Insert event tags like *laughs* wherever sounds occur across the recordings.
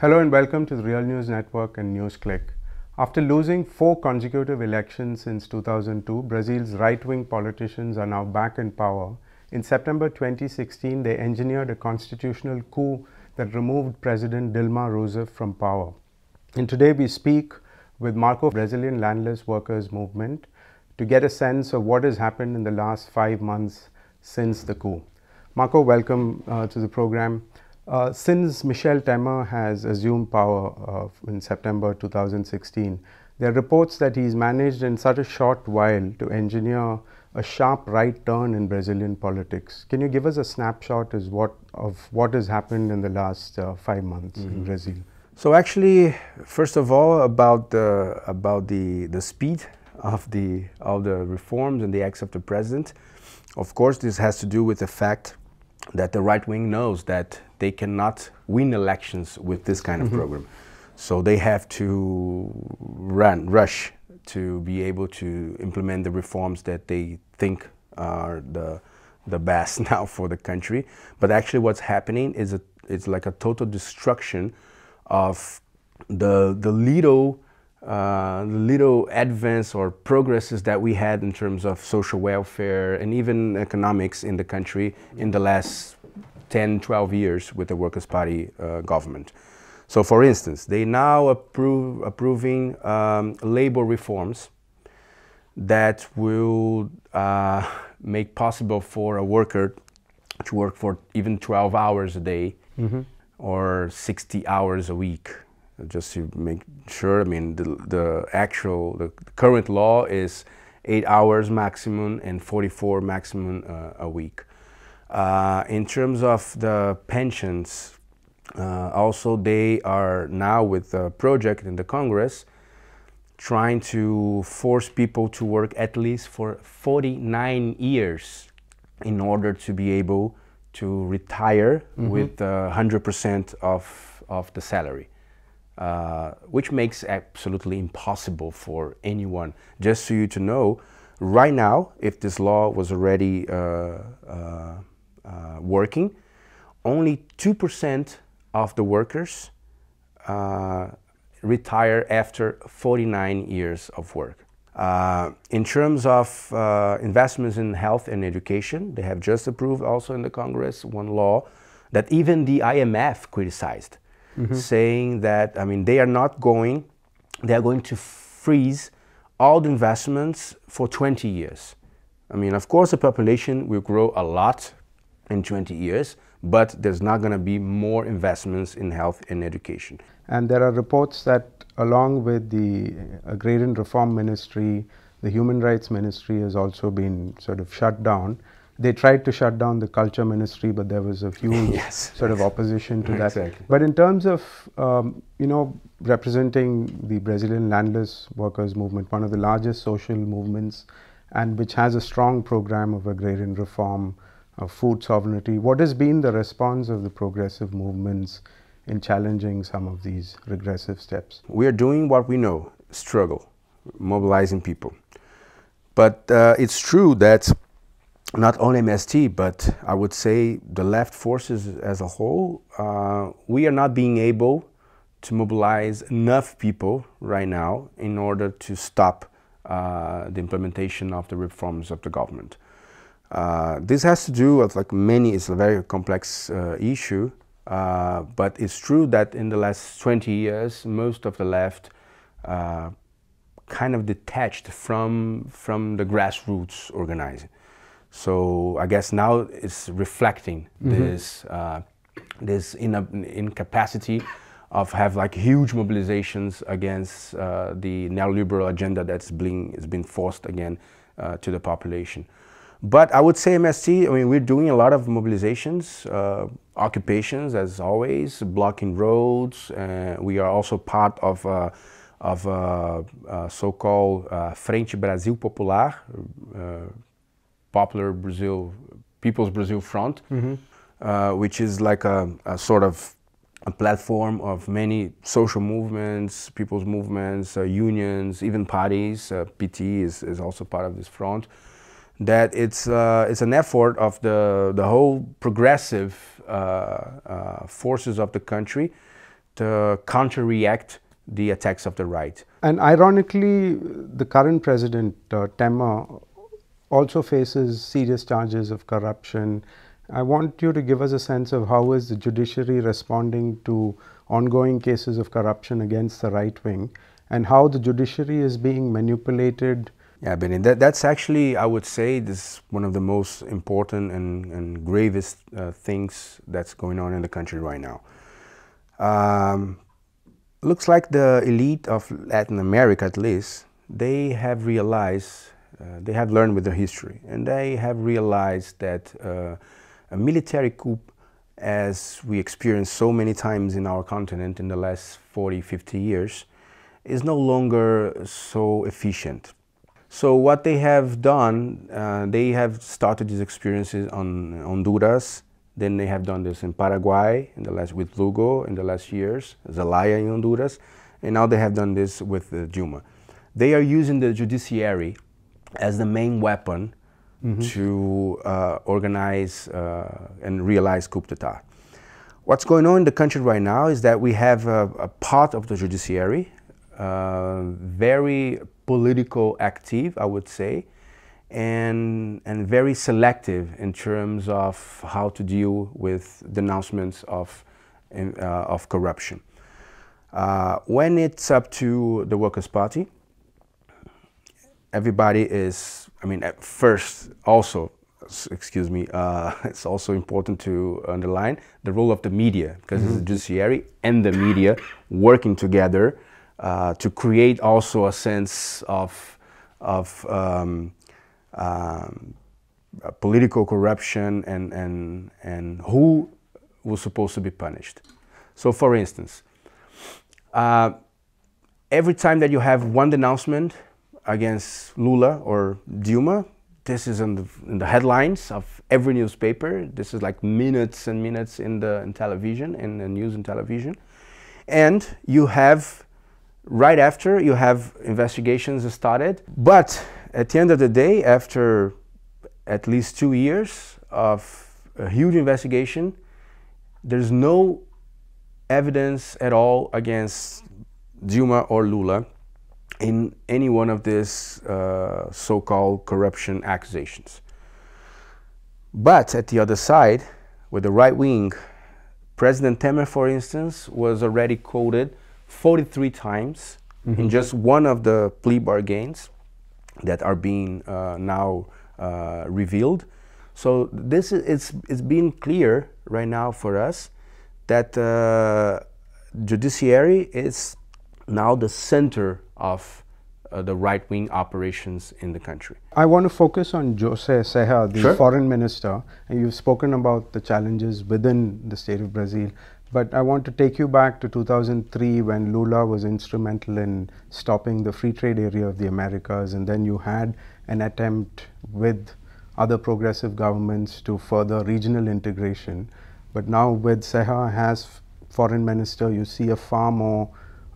Hello and welcome to the Real News Network and NewsClick. After losing four consecutive elections since 2002, Brazil's right wing politicians are now back in power. In September 2016, they engineered a constitutional coup that removed President Dilma Rousseff from power. And today we speak with Marco, Brazilian landless workers movement, to get a sense of what has happened in the last five months since the coup. Marco, welcome uh, to the program. Uh, since Michel Temer has assumed power uh, in September 2016, there are reports that he's managed in such a short while to engineer a sharp right turn in Brazilian politics. Can you give us a snapshot as what, of what has happened in the last uh, five months mm -hmm. in mm-hmm. Brazil? So actually, first of all, about the about the the speed of the of the reforms and the acts of the president. Of course, this has to do with the fact that the right wing knows that they cannot win elections with this kind of mm -hmm. program. So they have to run, rush to be able to implement the reforms that they think are the, the best *laughs* now for the country. But actually what's happening is a, it's like a total destruction of the, the little uh, little advance or progresses that we had in terms of social welfare and even economics in the country in the last 10, 12 years with the Workers' Party uh, government. So for instance, they now approve approving um, labor reforms that will uh, *laughs* make possible for a worker to work for even 12 hours a day mm -hmm. or 60 hours a week just to make sure, I mean, the, the actual, the current law is eight hours maximum and 44 maximum uh, a week. Uh, in terms of the pensions, uh, also they are now with the project in the Congress trying to force people to work at least for 49 years in order to be able to retire mm -hmm. with 100% of, of the salary. Uh, which makes absolutely impossible for anyone. Just so you to know, right now, if this law was already uh, uh, uh working, only 2% of the workers uh, retire after 49 years of work. in terms of investments in health and education, they have just approved also in the Congress one law that even the IMF criticized mm -hmm. saying that, I mean, they are not going, they are going to freeze all the investments for 20 years. I mean, of course, the population will grow a lot in 20 years, but there's not going to be more investments in health and education. And there are reports that along with the Agrarian Reform Ministry, the Human Rights Ministry has also been sort of shut down they tried to shut down the culture ministry, but there was a huge *laughs* yes. sort of opposition to that. Exactly. But in terms of, um, you know, representing the Brazilian landless workers movement, one of the largest social movements, and which has a strong program of agrarian reform, of food sovereignty, what has been the response of the progressive movements in challenging some of these regressive steps? We are doing what we know, struggle, mobilizing people. But uh, it's true that not only MST, but I would say the left forces as a whole, uh, we are not being able to mobilize enough people right now in order to stop uh, the implementation of the reforms of the government. Uh, this has to do with like many, it's a very complex uh, issue, uh, but it's true that in the last 20 years, most of the left uh, kind of detached from, from the grassroots organizing. So I guess now it's reflecting mm -hmm. this uh, this incapacity of have like huge mobilizations against uh, the neoliberal agenda that's being is being forced again uh, to the population. But I would say MST, I mean, we're doing a lot of mobilizations, uh, occupations as always, blocking roads. we are also part of uh, of uh, so-called Frente Brasil Popular, popular Brazil, People's Brazil Front, mm -hmm. uh, which is like a, a, sort of a platform of many social movements, people's movements, uh, unions, even parties. Uh, PT is, is also part of this front. That it's uh, it's an effort of the the whole progressive uh, uh, forces of the country to counter-react the attacks of the right. And ironically, the current president, uh, Temer, also faces serious charges of corruption. I want you to give us a sense of how is the judiciary responding to ongoing cases of corruption against the right wing and how the judiciary is being manipulated. Yeah, Benny, that, that's actually, I would say, this one of the most important and, and gravest uh, things that's going on in the country right now. Um, looks like the elite of Latin America, at least, they have realized, they have learned with the history, and they have realized that uh, a military coup, as we experienced so many times in our continent in the last 40, 50 years, is no longer so efficient. So what they have done, uh, they have started these experiences on Honduras, then they have done this in Paraguay in the last, with Lugo in the last years, Zelaya in Honduras, and now they have done this with uh, Dilma. They are using the judiciary as the main weapon mm -hmm. to uh, organize uh, and realize coup d'etat. What's going on in the country right now is that we have a, a part of the judiciary, uh, very political active, I would say, and, and very selective in terms of how to deal with denouncements of, uh, of corruption. Uh, when it's up to the Workers' Party, everybody is, I mean, at first also, excuse me, uh, *laughs* it's also important to underline the role of the media, because mm -hmm. it's the mm-hmm. judiciary and the media working together uh, to create also a sense of, of um, um, uh, political corruption and, and, and who was supposed to be punished. So for instance, uh, every time that you have one denouncement against Lula or Dilma, this is in the, in the, headlines of every newspaper. This is like minutes and minutes in the in television, in the news and television. And you have, right after, you have investigations started. But at the end of the day, after at least two years of a huge investigation, there's no evidence at all against Dilma or Lula in any one of these uh, so-called corruption accusations. But at the other side, with the right wing, President Temer, for instance, was already quoted 43 times mm -hmm. in mm-hmm. just one of the plea bargains that are being uh, now uh, revealed. So this is it's, it's been clear right now for us that uh, judiciary is now the center of uh, the right-wing operations in the country. I want to focus on Jose Serra, the sure. foreign minister, and you've spoken about the challenges within the state of Brazil. But I want to take you back to 2003 when Lula was instrumental in stopping the free trade area of the Americas, and then you had an attempt with other progressive governments to further regional integration. But now with Serra as foreign minister, you see a far more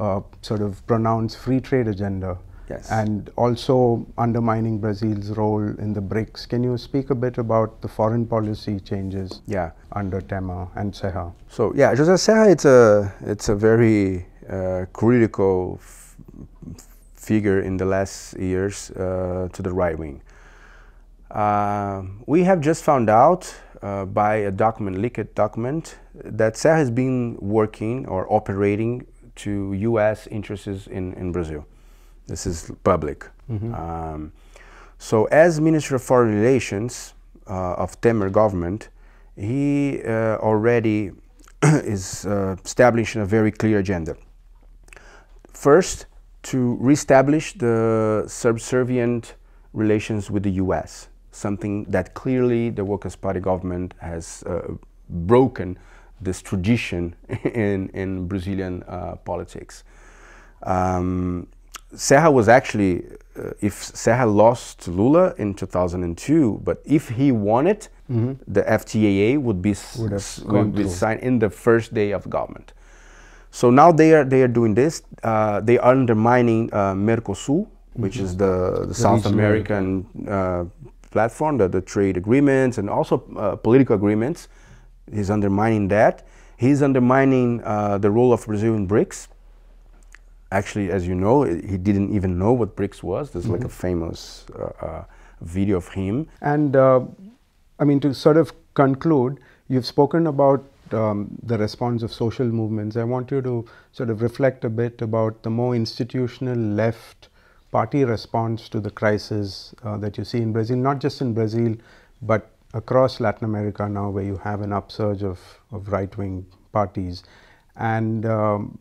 uh, sort of pronounced free trade agenda Yes. And also undermining Brazil's role in the BRICS. Can you speak a bit about the foreign policy changes yeah. under Temer and Serra? So yeah, José Serra, it's a, it's a very uh, critical figure in the last years uh, to the right wing. Uh, we have just found out uh, by a document, leaked document, that Serra has been working or operating to U.S. interests in, in Brazil. This is public. Mm -hmm. um, so as Minister of Foreign Relations uh, of Temer government, he uh, already *coughs* is uh, establishing a very clear agenda. First, to reestablish the subservient relations with the US, something that clearly the Workers' Party government has uh, broken this tradition *laughs* in, in Brazilian uh, politics. Um, Serra was actually, uh, if Serra lost to Lula in 2002, but if he won it, mm -hmm. the FTAA would be, would would be signed in the first day of government. So now they are they are doing this. Uh, they are undermining uh, Mercosur, mm -hmm. which is the, the, the South American uh, platform, the, the trade agreements and also uh, political agreements. He's undermining that. He's undermining uh, the role of Brazil in BRICS. Actually, as you know, he didn't even know what BRICS was. There's mm -hmm. like a mm-hmm. famous uh, uh, video of him. And uh, I mean, to sort of conclude, you've spoken about um, the response of social movements. I want you to sort of reflect a bit about the more institutional left party response to the crisis uh, that you see in Brazil, not just in Brazil, but across Latin America now, where you have an upsurge of, of right wing parties. And um,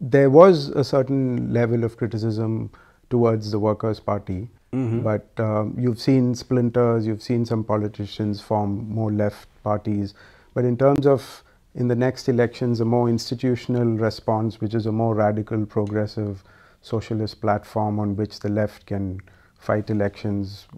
there was a certain level of criticism towards the Workers' Party. Mm -hmm. But um, you've seen splinters, you've seen some politicians form more left parties. But in terms of in the next elections, a more institutional response, which is a more radical, progressive socialist platform on which the left can fight elections.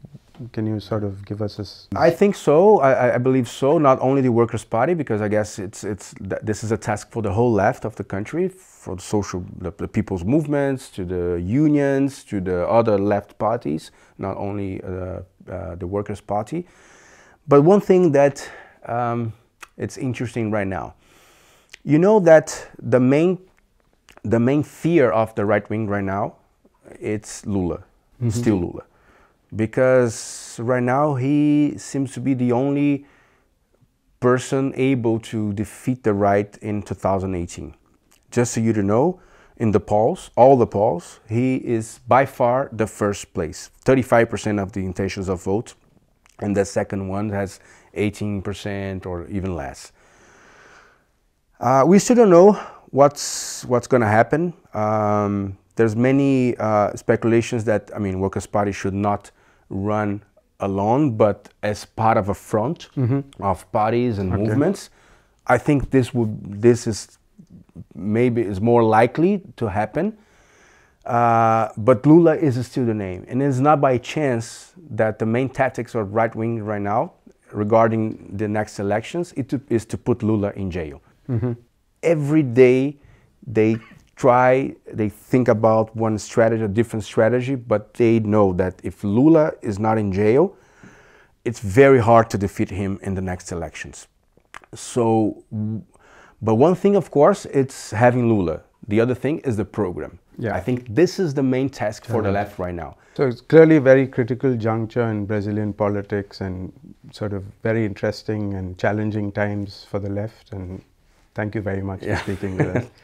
Can you sort of give us a? I think so. I, I, believe so. Not only the Workers' Party, because I guess it's it's this is a task for the whole left of the country, for the social, the, the people's movements, to the unions, to the other left parties. Not only uh, uh, the Workers' Party, but one thing that um, it's interesting right now. You know that the main the main fear of the right wing right now, it's Lula, mm -hmm. still Lula, because right now he seems to be the only person able to defeat the right in 2018. Just so you to know, in the polls, all the polls, he is by far the first place, 35% of the intentions of vote, and the second one has 18% or even less. Uh, we still don't know what's what's going to happen. Um, there's many uh, speculations that I mean, Workers' Party should not run alone, but as part of a front mm -hmm. of parties and okay. movements. I think this would this is maybe is more likely to happen. Uh, but Lula is still the name, and it's not by chance that the main tactics of right wing right now regarding the next elections is to put Lula in jail. Mm -hmm every day they try, they think about one strategy, a different strategy, but they know that if Lula is not in jail, it's very hard to defeat him in the next elections. So, but one thing, of course, it's having Lula. The other thing is the program. Yeah. I think this is the main task for the left right now. So it's clearly a very critical juncture in Brazilian politics and sort of very interesting and challenging times for the left and Thank you very much yeah. for speaking with us. *laughs*